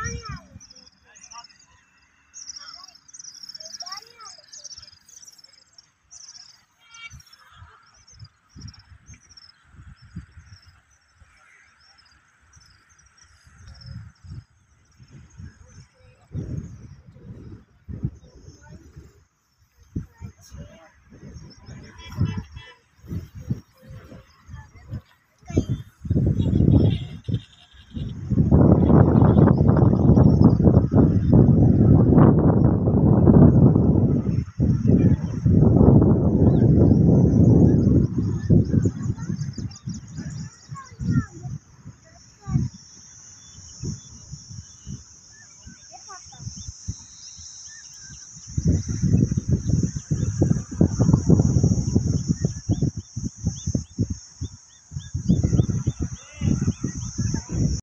Johnny